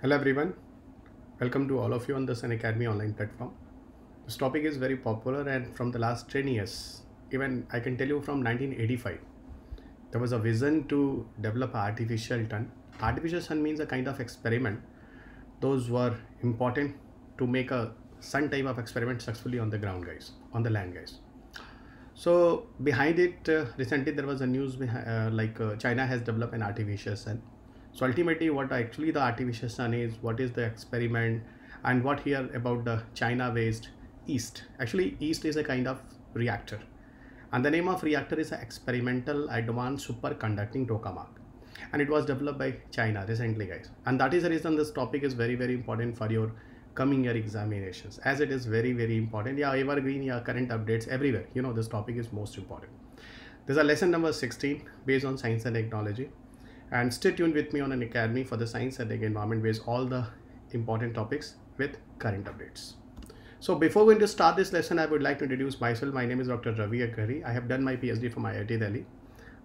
Hello everyone, welcome to all of you on the Unacademy online platform. This topic is very popular and from the last 10 years, even I can tell you from 1985, there was a vision to develop artificial sun. Artificial sun means a kind of experiment. Those were important to make a sun type of experiment successfully on the ground guys, on the land guys. So behind it, uh, recently there was a news uh, like uh, China has developed an artificial sun. So ultimately, what actually the artificial sun is, what is the experiment, and what here about the China-based East. Actually, East is a kind of reactor, and the name of reactor is experimental advanced superconducting tokamak, and it was developed by China recently, guys. And that is the reason this topic is very very important for your coming year examinations as it is very very important yeah evergreen yeah current updates everywhere you know this topic is most important there's a lesson number 16 based on science and technology and stay tuned with me on Unacademy for the science and environment based all the important topics with current updates. So before going to start this lesson i would like to introduce myself. My name is dr ravi Agrahari i have done my phd from iit delhi.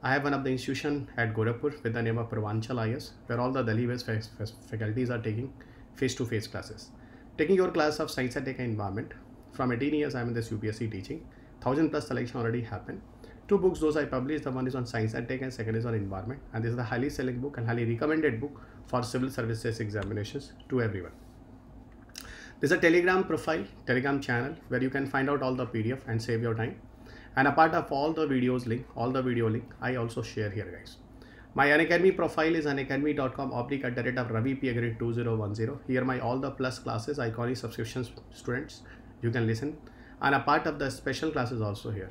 I have one of the institution at gorakhpur with the name of Purvanchal IAS, where all the delhi based faculties are taking face-to-face classes. Taking your class of science and tech environment. From 18 years i'm in this upsc teaching. 1000 plus selection already happened two books those i published the one is on science and tech and second is on environment and this is the highly selling book and highly recommended book for civil services examinations to everyone there's a telegram profile telegram channel where you can find out all the pdf and save your time and apart of all the videos link all the video link i also share here guys my Unacademy profile is unacademy.com oblique at the rate of Ravi P. Agrahari 2010. Here my all the plus classes, I call iconic subscriptions students, you can listen. And a part of the special classes also here.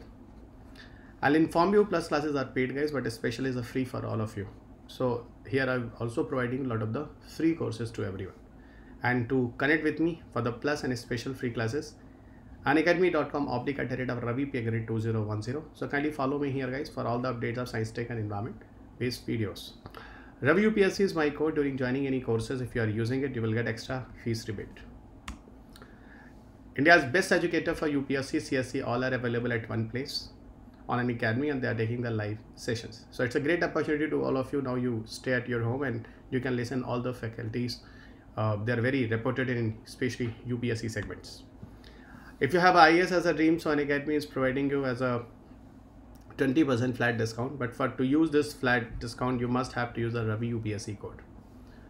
I'll inform you plus classes are paid guys, but special is a free for all of you. So here I'm also providing a lot of the free courses to everyone. And to connect with me for the plus and special free classes, unacademy.com oblique at rate of Ravi P. Agrahari 2010. So kindly follow me here guys for all the updates of science tech and environment based videos. Ravi UPSC is my code during joining any courses. If you are using it, you will get extra fees rebate. India's best educator for UPSC, CSE, all are available at one place on Unacademy and they are taking the live sessions. So it's a great opportunity to all of you. Now you stay at your home and you can listen all the faculties. Uh, they are very reported in especially UPSC segments. If you have IAS as a dream, so Unacademy is providing you as a 20% flat discount but for to use this flat discount you must have to use the Ravi UPSC code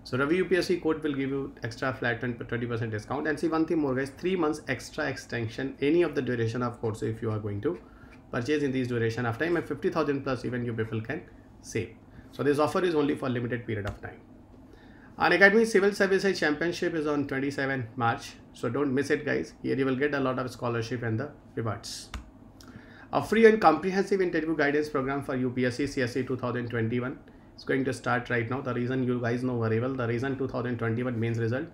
so Ravi UPSC code will give you extra flat 20% discount and see one thing more guys three months extra extension any of the duration of course if you are going to purchase in this duration of time and 50,000 plus even you people can save. So this offer is only for limited period of time. Unacademy Civil Services Championship is on 27 March so don't miss it guys. Here you will get a lot of scholarship and the rewards. A free and comprehensive interview guidance program for UPSC CSE 2021 is going to start right now. The reason you guys know very well, the reason 2021 mains result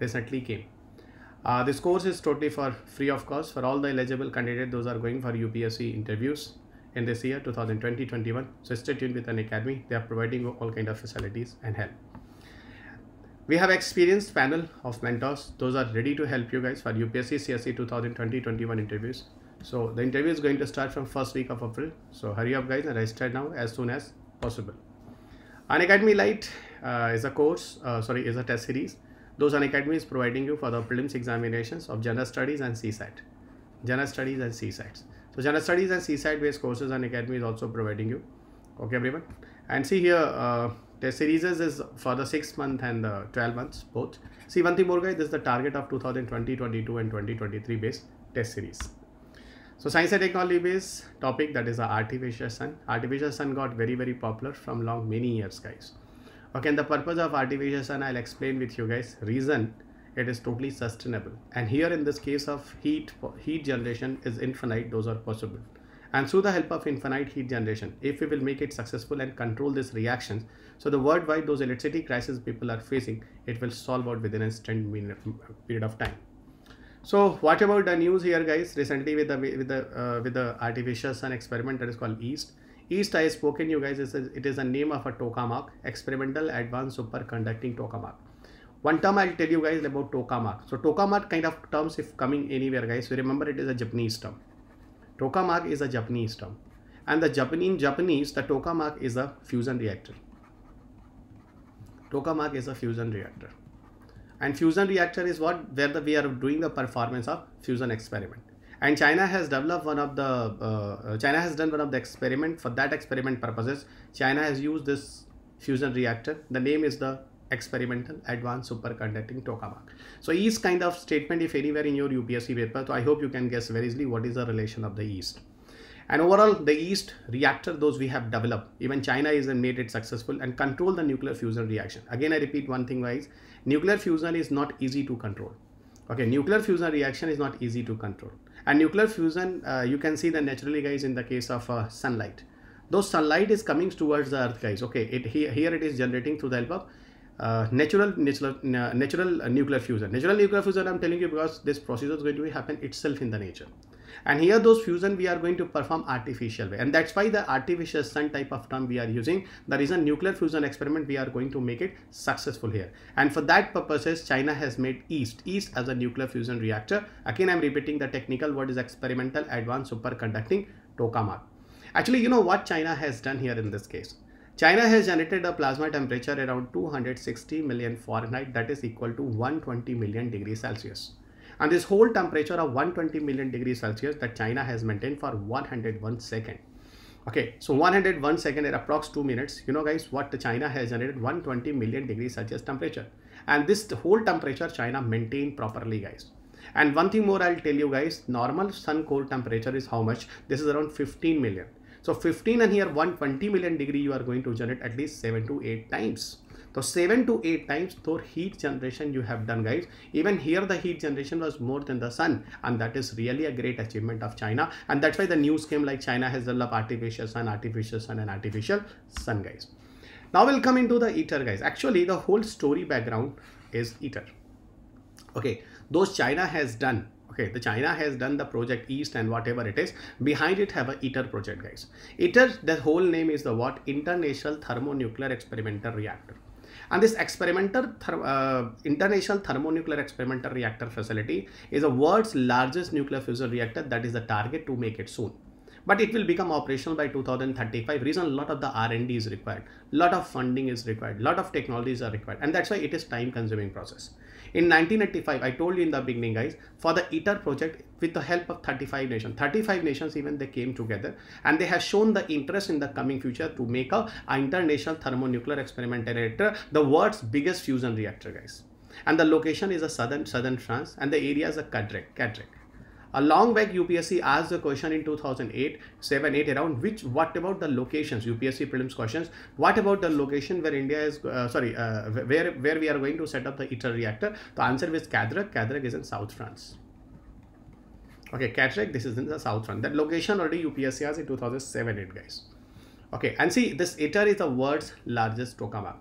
recently came. Uh, this course is totally for free of cost for all the eligible candidates. Those are going for UPSC interviews in this year 2020-21. So stay tuned with Unacademy. They are providing all kind of facilities and help. We have experienced panel of mentors. Those are ready to help you guys for UPSC CSE 2020-21 interviews. So the interview is going to start from first week of April. So hurry up guys and register now as soon as possible. Unacademy Lite uh, is a course, uh, sorry, is a test series. Those Unacademy is providing you for the prelims examinations of general studies and CSAT. General studies and CSATs. So general studies and CSAT based courses Unacademy is also providing you. Okay everyone. And see here, uh, test series is for the 6 month and the 12 months both. See one thing more guys, this is the target of 2020, 22 and 2023 based test series. So science and technology based topic that is the artificial sun. Artificial sun got very very popular from long many years guys. Okay and the purpose of artificial sun I'll explain with you guys. Reason it is totally sustainable and here in this case of heat heat generation is infinite those are possible and through the help of infinite heat generation if we will make it successful and control these reactions so the worldwide those electricity crisis people are facing it will solve out within a extended period of time so what about the news here, guys? Recently, with the with the uh, with the artificial sun experiment that is called East. East, I spoken you guys. Is it is a name of a tokamak, experimental advanced superconducting tokamak. One term I'll tell you guys about tokamak. So tokamak kind of terms if coming anywhere, guys. So remember it is a Japanese term. Tokamak is a Japanese term, and the Japanese Japanese the tokamak is a fusion reactor. Tokamak is a fusion reactor. and fusion reactor is what where the we are doing the performance of fusion experiment and china has developed one of the uh, china has done one of the experiment for that experiment purposes china has used this fusion reactor the name is the experimental advanced superconducting tokamak so east kind of statement if anywhere in your upsc paper so i hope you can guess very easily what is the relation of the east and overall, the East reactor, those we have developed, even China is and made it successful and control the nuclear fusion reaction. Again, I repeat one thing guys, nuclear fusion is not easy to control. Okay, nuclear fusion reaction is not easy to control. And nuclear fusion, uh, you can see that naturally guys in the case of uh, sunlight. Though sunlight is coming towards the earth guys, okay, it here, here it is generating through the help of uh, natural natural uh, natural nuclear fusion natural nuclear fusion i'm telling you because this process is going to happen itself in the nature and here those fusion we are going to perform artificial way. And that's why the artificial sun type of term we are using the reason nuclear fusion experiment we are going to make it successful here. And for that purposes china has made east east as a nuclear fusion reactor. Again i'm repeating the technical word is experimental advanced superconducting tokamak actually you know what china has done here in this case? China has generated a plasma temperature around 260 million Fahrenheit that is equal to 120 million degrees Celsius and this whole temperature of 120 million degrees Celsius that China has maintained for 101 second. Okay, so 101 second at approx 2 minutes, you know guys what the China has generated 120 million degrees Celsius temperature and this whole temperature China maintained properly guys. And one thing more I'll tell you guys, normal sun core temperature is how much? This is around 15 million. So 15 and here 120 million degree you are going to generate at least 7 to 8 times. So 7 to 8 times the heat generation you have done guys. Even here the heat generation was more than the sun and that is really a great achievement of China and that's why the news came like China has developed artificial sun, artificial sun and artificial sun guys. Now we'll come into the ITER guys. Actually the whole story background is ITER. Okay, those China has done okay the china has done the project east and whatever it is behind it have a iter project guys iter the whole name is the what international thermonuclear experimental reactor and this experimental uh, international thermonuclear experimental reactor facility is the world's largest nuclear fusion reactor that is the target to make it soon. But it will become operational by 2035 reason a lot of the r&d is required lot of funding is required lot of technologies are required and that's why it is time consuming process in 1985 i told you in the beginning guys for the iter project with the help of 35 nations 35 nations even they came together and they have shown the interest in the coming future to make a, a international thermonuclear experimental reactor the world's biggest fusion reactor guys. And the location is a southern southern france and the area is a Cadarache, Cadarache a long back UPSC asked the question in 2008, 7, 8 around which, what about the locations, UPSC prelims questions, what about the location where India is, uh, sorry, uh, where, where we are going to set up the ITER reactor? The answer is Cadarache, Cadarache is in South France. Okay, Cadarache, this is in the South France. That location already UPSC has in 2007, 8 guys. Okay, and see this ITER is the world's largest tokamak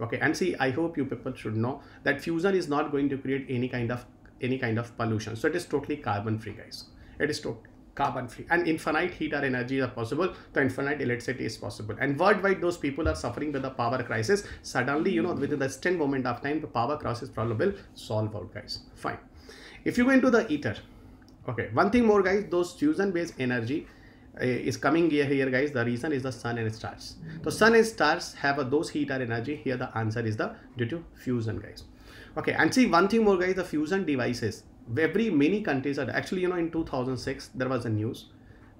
okay and see i hope you people should know that fusion is not going to create any kind of any kind of pollution. So it is totally carbon free guys. It is totally carbon free. And infinite heat or energy are possible. The infinite electricity is possible. And worldwide those people are suffering with the power crisis. Suddenly you know within the instant moment of time the power crisis problem will solve out guys. Fine. If you go into the ITER okay one thing more guys those fusion based energy uh, is coming here here guys. The reason is the sun and stars. So sun and stars have a, those heat or energy. Here the answer is the due to fusion guys okay and see one thing more guys the fusion devices. Every many countries are actually you know in 2006 there was a news.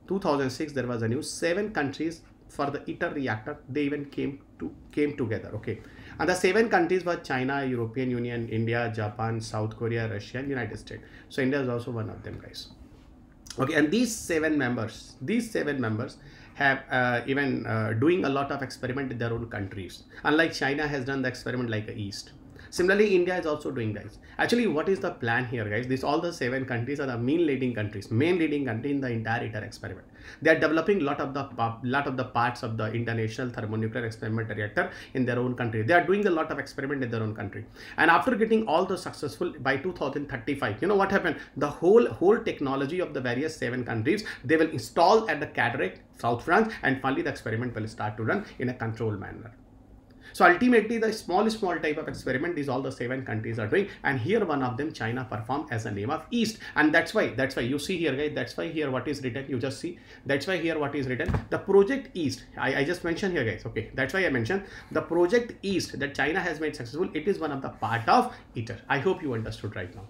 2006 there was a news. Seven countries for the ITER reactor they even came to came together okay? And the seven countries were China European Union India Japan South Korea Russia and United States. So India is also one of them guys. Okay and these seven members these seven members have uh, even uh, doing a lot of experiment in their own countries. Unlike China has done the experiment like East Similarly, India is also doing guys. Actually, what is the plan here, guys? These all the seven countries are the main leading countries, main leading country in the entire ITER experiment. They are developing lot of the lot of the parts of the international thermonuclear experiment reactor in their own country. They are doing a lot of experiment in their own country. And after getting all the successful by 2035, you know what happened? The whole whole technology of the various seven countries they will install at the Cadarache, South France, and finally the experiment will start to run in a controlled manner. So ultimately, the small, small type of experiment is all the seven countries are doing. And here one of them, China performed as a name of East. And that's why, that's why you see here, guys, that's why here what is written, you just see, that's why here what is written, the project East. I, I just mentioned here, guys. Okay, that's why I mentioned the project East that China has made successful. It is one of the part of ITER. I hope you understood right now.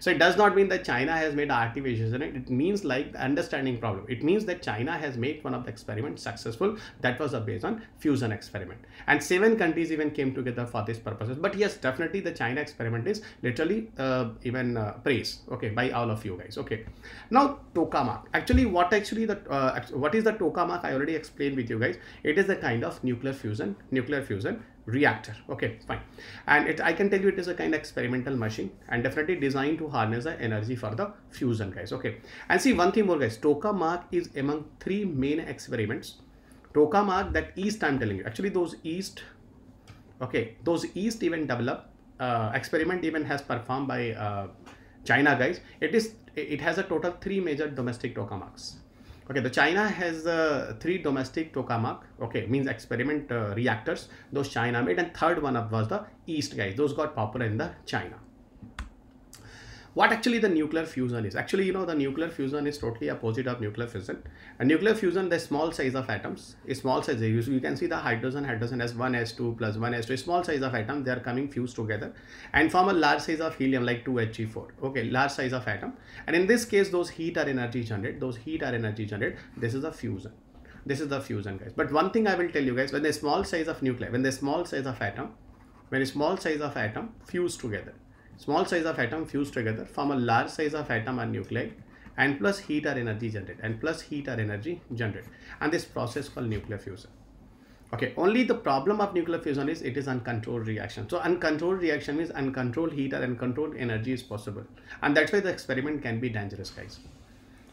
So it does not mean that China has made artificial it? it means like the understanding problem. It means that China has made one of the experiments successful. That was a based on fusion experiment. And seven countries even came together for this purposes. But yes, definitely the China experiment is literally uh, even uh, praised, okay, by all of you guys. Okay. Now tokamak. Actually, what actually the uh, what is the tokamak? I already explained with you guys. It is a kind of nuclear fusion, nuclear fusion reactor. Okay fine. And it i can tell you it is a kind of experimental machine and definitely designed to harness the energy for the fusion guys. Okay. And see one thing more guys. Tokamak is among three main experiments. Tokamak that east i'm telling you. Actually those east okay those east even develop uh, experiment even has performed by uh, china guys. It is it has a total three major domestic tokamaks okay the china has uh, three domestic tokamak. Okay means experiment uh, reactors. Those china made and third one up was the east guys. Those got popular in the china what actually the nuclear fusion is? Actually you know the nuclear fusion is totally opposite of nuclear fission. A nuclear fusion the small size of atoms. A small size you, can see the hydrogen hydrogen as 1 s2 plus 1 s2 small size of atom they are coming fused together and form a large size of helium like 2he4 okay large size of atom. And in this case those heat are energy generated those heat are energy generated. This is a fusion. This is the fusion guys. But one thing i will tell you guys when the small size of nuclei when the small size of atom when a small size of atom fuse together small size of atom fused together form a large size of atom or nuclei and plus heat or energy generated and plus heat or energy generated and this process called nuclear fusion. Okay only the problem of nuclear fusion is it is uncontrolled reaction. So uncontrolled reaction means uncontrolled heat or uncontrolled energy is possible. And that's why the experiment can be dangerous guys.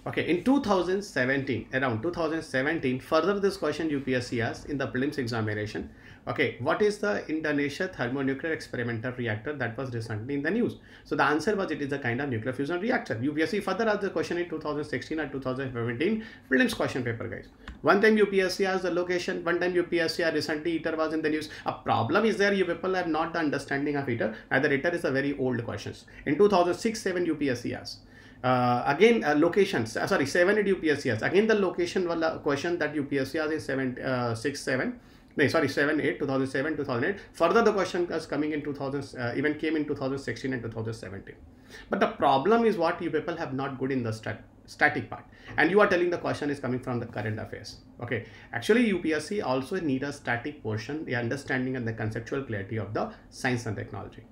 Okay in 2017 around 2017 further this question upsc asked in the prelims examination Okay, what is the International thermonuclear experimental reactor that was recently in the news? So the answer was it is a kind of nuclear fusion reactor. UPSC further asked the question in 2016 or 2017 prelims question paper guys. One time UPSC asked the location, one time UPSC recently ITER was in the news. A problem is there, you people have not the understanding of ITER. Either ITER is a very old questions. In 2006-7 UPSC asked. Uh, again uh, locations uh, sorry 7 at UPSC again the location question that UPSC has is 7 uh, 6 7 no, sorry, 7, 8, 2007, 2008. Further, the question was coming in 2000, uh, even came in 2016 and 2017. But the problem is what you people have not good in the stat static part. And you are telling the question is coming from the current affairs. Okay. Actually, UPSC also need a static portion, the understanding and the conceptual clarity of the science and technology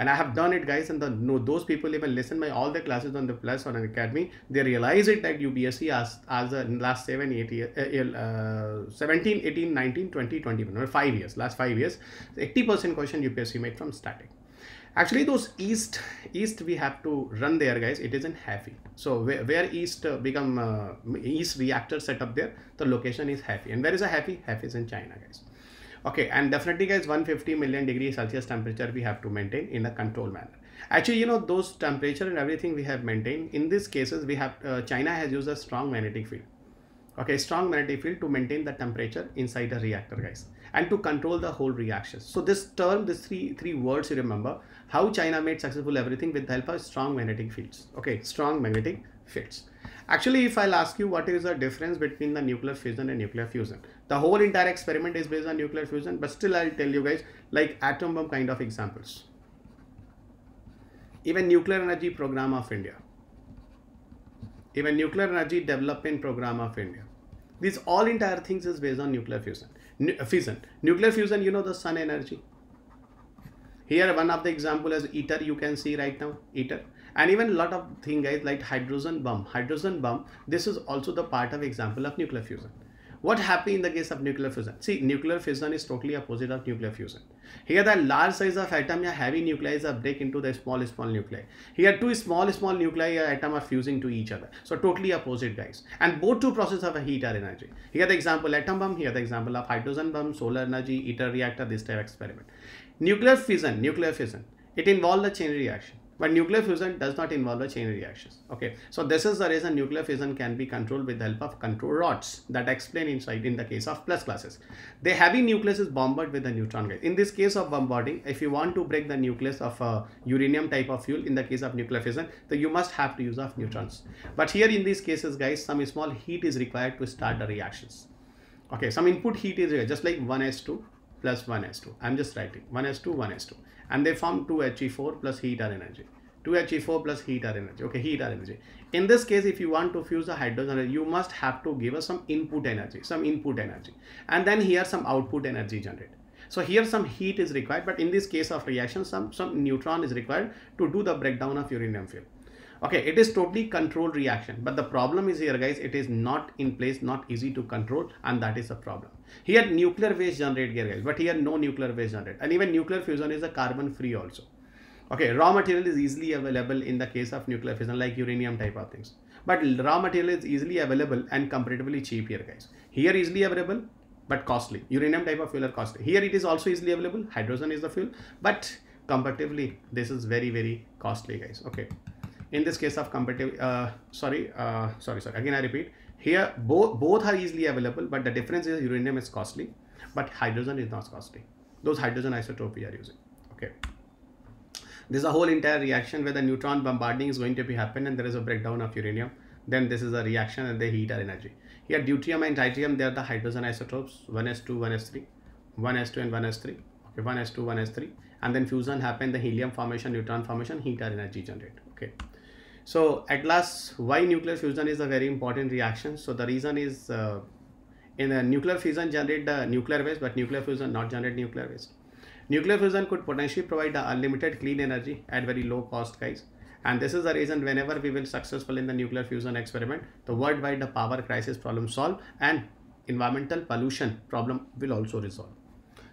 and I have done it guys and the no those people even listen my all the classes on the plus on Unacademy. They realize it that UPSC as as the last 7 8 years uh, uh, 17 18 19 20 21 5 years last 5 years 80% question UPSC made from static. Actually those east east we have to run there guys it isn't Hefei so where, where east uh, become uh, east reactor set up there the location is Hefei and where is a Hefei Hefei is in China guys okay and definitely guys 150 million degree celsius temperature we have to maintain in a controlled manner. Actually you know those temperature and everything we have maintained in these cases we have uh, china has used a strong magnetic field. Okay strong magnetic field to maintain the temperature inside the reactor guys and to control the whole reaction. So this term this three three words you remember how china made successful everything with the help of strong magnetic fields. Okay strong magnetic fields Actually, if I'll ask you what is the difference between the nuclear fission and nuclear fusion, the whole entire experiment is based on nuclear fusion, but still I'll tell you guys like atom bomb kind of examples. Even nuclear energy program of India, even nuclear energy development program of India. These all entire things is based on nuclear fusion. Nu uh, fission. Nuclear fusion, you know the sun energy. Here one of the example is ITER you can see right now, ITER and even a lot of thing guys like hydrogen bomb hydrogen bomb this is also the part of example of nuclear fusion. What happened in the case of nuclear fusion? See nuclear fission is totally opposite of nuclear fusion. Here the large size of atom या heavy nuclei is break into the small small nuclei. Here two small small nuclei atom are fusing to each other. So totally opposite guys. And both two process have a heat or energy. Here the example atom bomb here the example of hydrogen bomb solar energy ITER reactor this type of experiment. Nuclear fission nuclear fission it involves the chain reaction but nuclear fusion does not involve a chain reactions. Okay. So this is the reason nuclear fusion can be controlled with the help of control rods that explain inside in the case of plus classes. The heavy nucleus is bombarded with the neutron gas. In this case of bombarding if you want to break the nucleus of a uranium type of fuel in the case of nuclear fusion then you must have to use of neutrons. But here in these cases guys some small heat is required to start the reactions. Okay. Some input heat is just like 1s2 plus 1s2 i'm just writing. 1s2 1s2 and they form 2he4 plus heat or energy 2he4 plus heat or energy. Okay heat or energy. In this case if you want to fuse a hydrogen you must have to give us some input energy some input energy. And then here some output energy generated so here some heat is required but in this case of reaction some some neutron is required to do the breakdown of uranium fuel okay it is totally controlled reaction. But the problem is here guys it is not in place not easy to control and that is the problem. Here nuclear waste generate here guys but here no nuclear waste generate. And even nuclear fusion is a carbon free also. Okay raw material is easily available in the case of nuclear fusion like uranium type of things. But raw material is easily available and comparatively cheap here guys. Here easily available but costly. Uranium type of fuel are costly. Here it is also easily available. Hydrogen is the fuel. But comparatively this is very very costly guys. Okay in this case of competitive uh, sorry uh, sorry sorry again i repeat here both both are easily available but the difference is uranium is costly but hydrogen is not costly. Those hydrogen isotope we are using okay. This is a whole entire reaction where the neutron bombarding is going to be happen and there is a breakdown of uranium. Then this is a reaction and they heat our energy. Here deuterium and tritium they are the hydrogen isotopes 1s2 1s3 1s2 and 1s3 okay 1s2 1s3 and then fusion happen the helium formation neutron formation heat our energy generate okay so at last, why nuclear fusion is a very important reaction? So the reason is uh, in a nuclear fusion generate the nuclear waste, but nuclear fusion not generate nuclear waste. Nuclear fusion could potentially provide the unlimited clean energy at very low cost, guys. And this is the reason whenever we will successful in the nuclear fusion experiment, the worldwide the power crisis problem solve and environmental pollution problem will also resolve.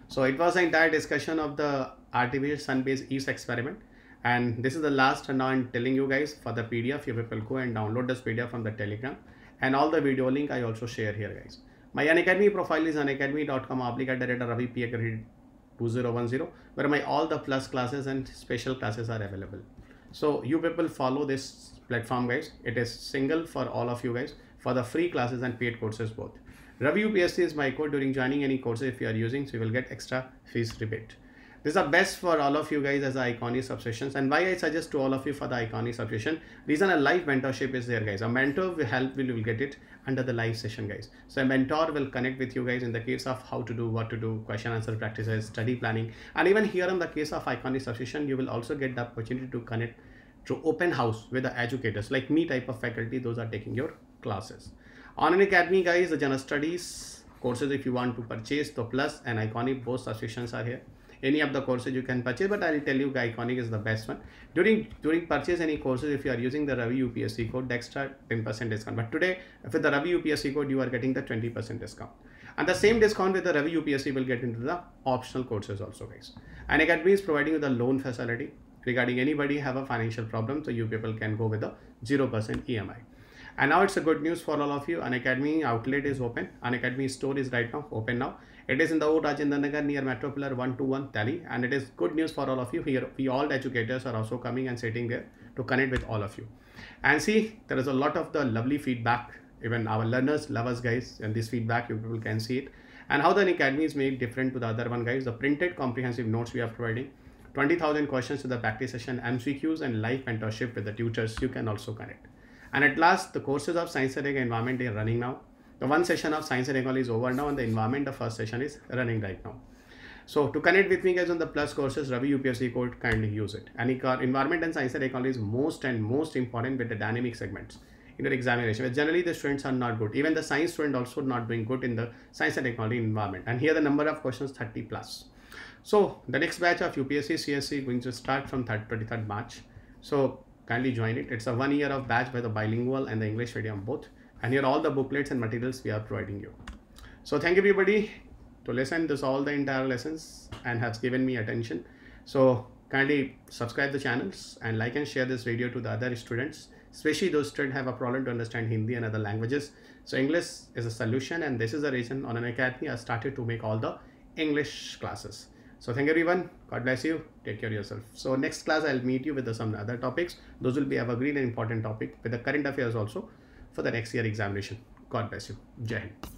So it was entire discussion of the artificial sun-based EAST experiment and this is the last now I'm telling you guys for the PDF. You people go and download this PDF from the telegram. And all the video link I also share here guys. My Unacademy profile is unacademy.com the rate Ravi P. 2010 where my all the plus classes and special classes are available. So you people follow this platform guys. It is single for all of you guys for the free classes and paid courses both. Ravi UPSC is my code. During joining any courses if you are using so you will get extra fees rebate this is the best for all of you guys as iconic subscriptions. And why I suggest to all of you for the iconic subscription? Reason a live mentorship is there guys. A mentor will help will will get it under the live session guys. So a mentor will connect with you guys in the case of how to do what to do question answer practices study planning. And even here in the case of iconic subscription you will also get the opportunity to connect to open house with the educators. Like me type of faculty those are taking your classes. Unacademy, guys the general studies courses if you want to purchase the plus and iconic both subscriptions are here any of the courses you can purchase but i'll tell you iconic is the best one during during purchase any courses if you are using the ravi upsc code extra 10 percent discount but today with the ravi upsc code you are getting the 20 percent discount and the same discount with the ravi upsc will get into the optional courses also guys Unacademy is providing you the loan facility regarding anybody have a financial problem so you people can go with the 0 percent emi and now it's a good news for all of you. Unacademy outlet is open. Unacademy store is right now open now. It is in the old Rajendra near Metro Pillar 121 Delhi. And it is good news for all of you here. We all the educators are also coming and sitting there to connect with all of you. And see, there is a lot of the lovely feedback. Even our learners love us guys and this feedback you people can see it. And how the Academy is made different to the other one guys. The printed comprehensive notes we are providing. 20,000 questions to the practice session, MCQs and live mentorship with the tutors you can also connect. And at last, the courses of Science and Environment are running now. The one session of Science and Ecology is over now and the Environment, the first session is running right now. So to connect with me guys on the plus courses, Ravi UPSC code, kindly use it. And environment and science and ecology is most and most important with the dynamic segments in your examination. But generally the students are not good. Even the science student also not doing good in the science and technology environment. And here the number of questions 30 plus. So the next batch of UPSC CSE going to start from 23rd March. So kindly join it. It's a one year of batch by the bilingual and the English medium both and here all the booklets and materials we are providing you. So thank everybody to listen this all the entire lessons and has given me attention. So kindly subscribe the channels and like and share this video to the other students. Especially those students have a problem to understand hindi and other languages. So english is a solution and this is the reason on Unacademy i started to make all the english classes. So thank everyone. God bless you. Take care of yourself. So next class i'll meet you with some other topics. Those will be evergreen and important topic with the current affairs also for the next year examination. God bless you. Jai hind.